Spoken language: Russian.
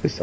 Questa